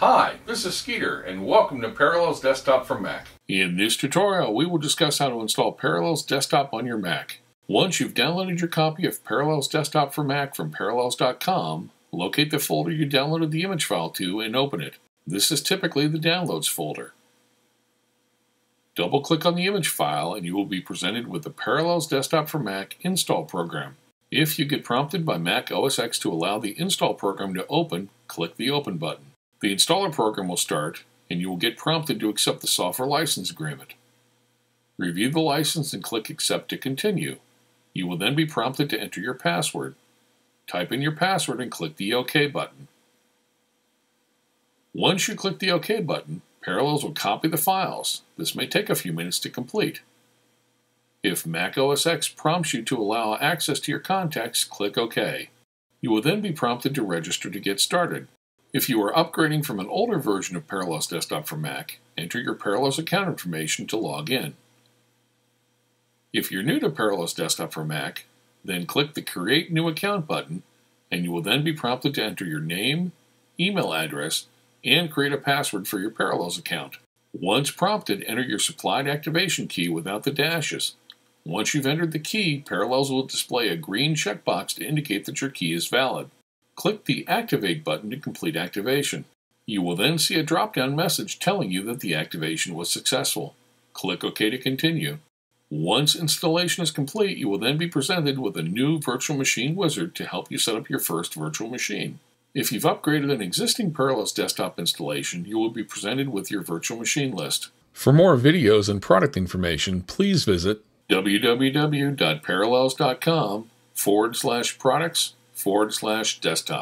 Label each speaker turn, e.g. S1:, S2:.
S1: Hi, this is Skeeter, and welcome to Parallels Desktop for Mac.
S2: In this tutorial, we will discuss how to install Parallels Desktop on your Mac. Once you've downloaded your copy of Parallels Desktop for Mac from Parallels.com, locate the folder you downloaded the image file to and open it. This is typically the Downloads folder. Double-click on the image file and you will be presented with the Parallels Desktop for Mac install program. If you get prompted by Mac OS X to allow the install program to open, click the Open button. The installer program will start, and you will get prompted to accept the software license agreement. Review the license and click Accept to continue. You will then be prompted to enter your password. Type in your password and click the OK button. Once you click the OK button, Parallels will copy the files. This may take a few minutes to complete. If Mac OS X prompts you to allow access to your contacts, click OK. You will then be prompted to register to get started. If you are upgrading from an older version of Parallels Desktop for Mac, enter your Parallels account information to log in. If you're new to Parallels Desktop for Mac, then click the Create New Account button, and you will then be prompted to enter your name, email address, and create a password for your Parallels account. Once prompted, enter your supplied activation key without the dashes. Once you've entered the key, Parallels will display a green checkbox to indicate that your key is valid. Click the Activate button to complete activation. You will then see a drop-down message telling you that the activation was successful. Click OK to continue. Once installation is complete, you will then be presented with a new Virtual Machine Wizard to help you set up your first virtual machine. If you've upgraded an existing Parallels desktop installation, you will be presented with your virtual machine list. For more videos and product information, please visit www.parallels.com forward slash products forward slash desktop.